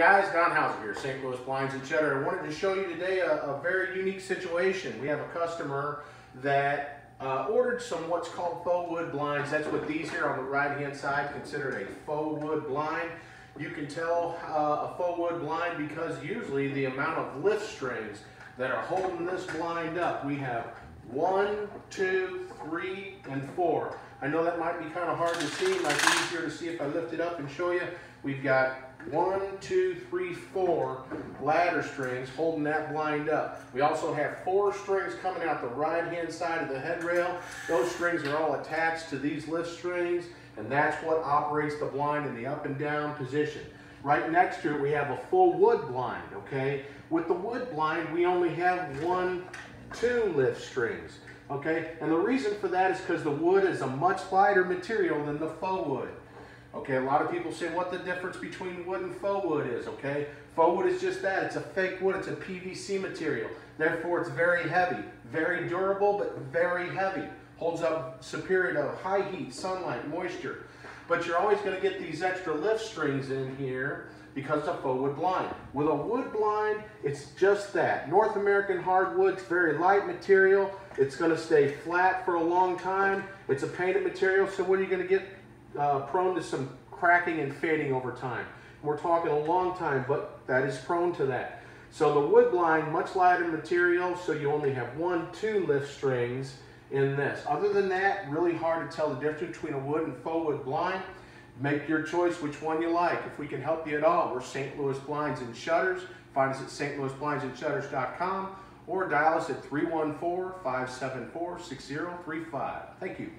guys, Don Hauser here, St. Louis Blinds and Shutter. I wanted to show you today a, a very unique situation. We have a customer that uh, ordered some what's called faux wood blinds. That's what these here on the right hand side considered a faux wood blind. You can tell uh, a faux wood blind because usually the amount of lift strings that are holding this blind up, we have one, two, three, and four. I know that might be kind of hard to see, might be easier to see if I lift it up and show you. We've got one, two, three, four ladder strings holding that blind up. We also have four strings coming out the right hand side of the headrail. Those strings are all attached to these lift strings and that's what operates the blind in the up and down position. Right next to it we have a full wood blind, okay? With the wood blind we only have one, two lift strings. Okay, and the reason for that is because the wood is a much lighter material than the faux wood. Okay, a lot of people say what the difference between wood and faux wood is, okay? Faux wood is just that, it's a fake wood, it's a PVC material. Therefore, it's very heavy, very durable, but very heavy. Holds up superior to high heat, sunlight, moisture. But you're always gonna get these extra lift strings in here because of faux wood blind. With a wood blind, it's just that. North American hardwood's very light material. It's gonna stay flat for a long time. It's a painted material, so what are you gonna get uh, prone to some cracking and fading over time. We're talking a long time, but that is prone to that. So the wood blind, much lighter material, so you only have one, two lift strings in this. Other than that, really hard to tell the difference between a wood and faux wood blind. Make your choice which one you like. If we can help you at all, we're St. Louis Blinds and Shutters. Find us at stlouisblindsandshutters.com or dial us at 314-574-6035. Thank you.